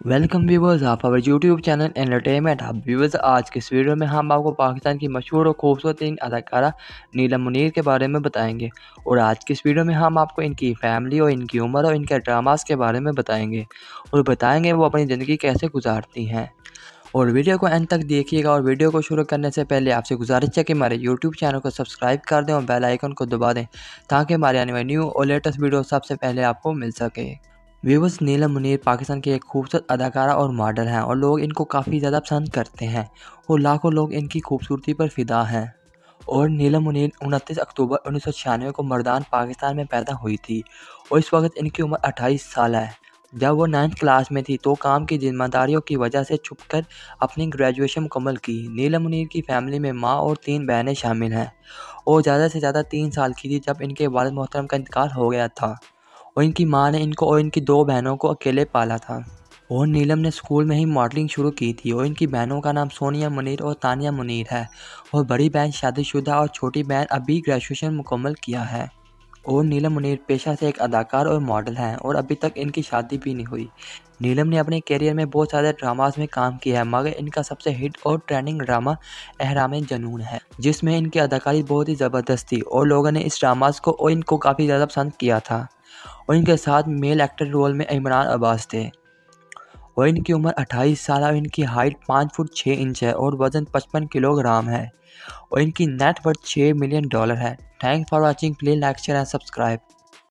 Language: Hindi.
वेलकम व्यूवर्स आप आवर यूट्यूब चैनल एंटरटेनमेंट आप व्यूवर्स आज के इस वीडियो में हम आपको पाकिस्तान की मशहूर और खूबसूरत अदाकारा नीलम मुनीर के बारे में बताएँगे और आज की इस वीडियो में हम आपको इनकी फैमिली और इनकी उम्र और इनके ड्रामास के बारे में बताएँगे और बताएँगे वो अपनी ज़िंदगी कैसे गुजारती हैं। और वीडियो को एंड तक देखिएगा और वीडियो को शुरू करने से पहले आपसे गुजारिश है कि हमारे यूट्यूब चैनल को सब्सक्राइब कर दें और बेल आइकन को दबा दें ताकि हमारे आने वाली न्यू और लेटेस्ट वीडियो सबसे पहले आपको मिल सके। व्यूवर्स नीलम मुनीर पाकिस्तान की एक खूबसूरत अदाकारा और मॉडल हैं और लोग इनको काफ़ी ज़्यादा पसंद करते हैं और लाखों लोग इनकी खूबसूरती पर फिदा हैं। और नीलम मुनीर उनतीस अक्टूबर उन्नीस सौ छियानवे को मर्दान पाकिस्तान में पैदा हुई थी और इस वक्त इनकी उम्र 28 साल है। जब वो नाइन्थ क्लास में थी तो काम की जिम्मेदारियों की वजह से छुपकर अपनी ग्रेजुएशन मुकम्मल की। नीलम मुनीर की फैमिली में माँ और तीन बहनें शामिल हैं और ज़्यादा से ज़्यादा तीन साल की थी जब इनके वालद मोहतरम का इंतकाल हो गया था। और इनकी माँ ने इनको और इनकी दो बहनों को अकेले पाला था। और नीलम ने स्कूल में ही मॉडलिंग शुरू की थी और इनकी बहनों का नाम सोनिया मुनीर और तानिया मुनीर है। और बड़ी बहन शादीशुदा और छोटी बहन अभी ग्रेजुएशन मुकम्मल किया है। और नीलम मुनीर पेशा से एक अदाकार और मॉडल हैं और अभी तक इनकी शादी भी नहीं हुई। नीलम ने अपने करियर में बहुत सारे ड्रामास में काम किया है, मगर इनका सबसे हिट और ट्रेंडिंग ड्रामा एहराम जनून है, जिसमें इनकी अदाकारी बहुत ही ज़बरदस्त थी और लोगों ने इस ड्रामास को और इनको काफ़ी ज़्यादा पसंद किया था। और इनके साथ मेल एक्टर रोल में इमरान अब्बास थे। और इनकी उम्र 28 साल और इनकी हाइट 5 फुट 6 इंच है और वज़न 55 किलोग्राम है। और इनकी नेटवर्थ 6 मिलियन डॉलर है। Thanks for watching. Play like, share and subscribe.